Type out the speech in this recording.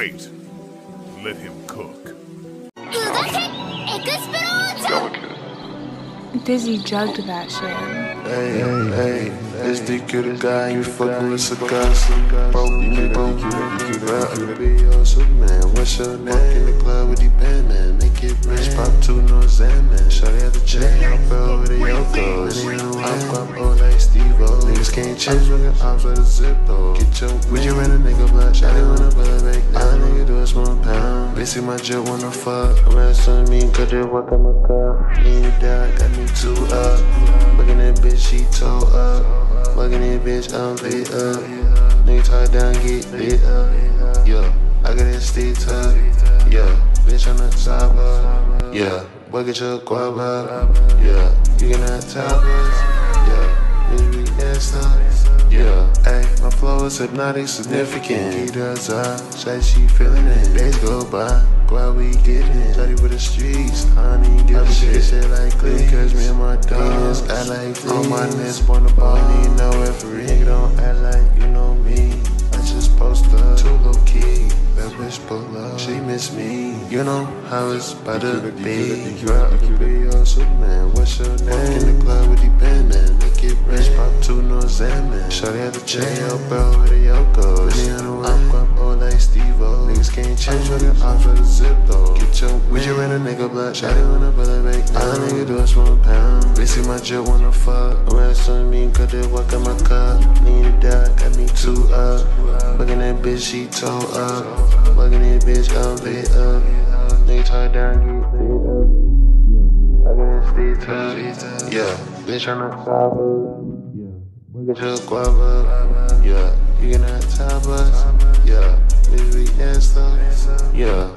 Wait. Let him cook. Dizzy jugged that shit. Hey, hey, hey. The good guy you fucking with Sagasa? Bro, you can you can. You be awesome, man. What's your name? In the club with the band, man. Make it rich. Pop two, no Zan, man. Shawty at the jam. Fell over the Yoko. Niggas can't change when your arms with a zip though. Get your, would you rent a nigga blood? Shotty wanna butt back down. Nigga do a small pound. Basically my jet wanna fuck. Around some me, cut it, walk in my car. Me and dad got me two up. Fucking that bitch, she toe up. Fucking that bitch, I'm lit up. Nigga talk down, get lit up. Yeah, I got that stick tuck. Yeah, bitch on the top up. Yeah, bucket your guava. Yeah, you cannot top us. Flow is hypnotic, significant. He does up, say she feeling it. Days go by, glad we get it. Study with the streets, I even give a shit. Shit like clean, cause me and my dogs act like free. On my nest, on the ball, need no referee. Nigga don't act like you know me. I just post up, too low key. That bitch pull up, she miss me. You know how it's about to be. Girl, I could be your Superman. What's your name? Two, no Xanman. Shorty at the chain, yo, bro, with the Yokos. I'm up all like Steve-O. Niggas can't change when your arms with a zip though. Get your, would you rent a nigga blood? Shotty wanna bullet back down. nigga do a small pound. Basically my jet wanna fuck. Around some me, cut that walk in my cup. Need a die, got me two up. Fucking that bitch, she toe up. Fucking that bitch, I'm lit up. Nigga talk down, get lit up. I got that stick tuck. Yeah, bitch on the top your guava. Yeah, you cannot top us. Yeah, bitch, we gassed up. Yeah.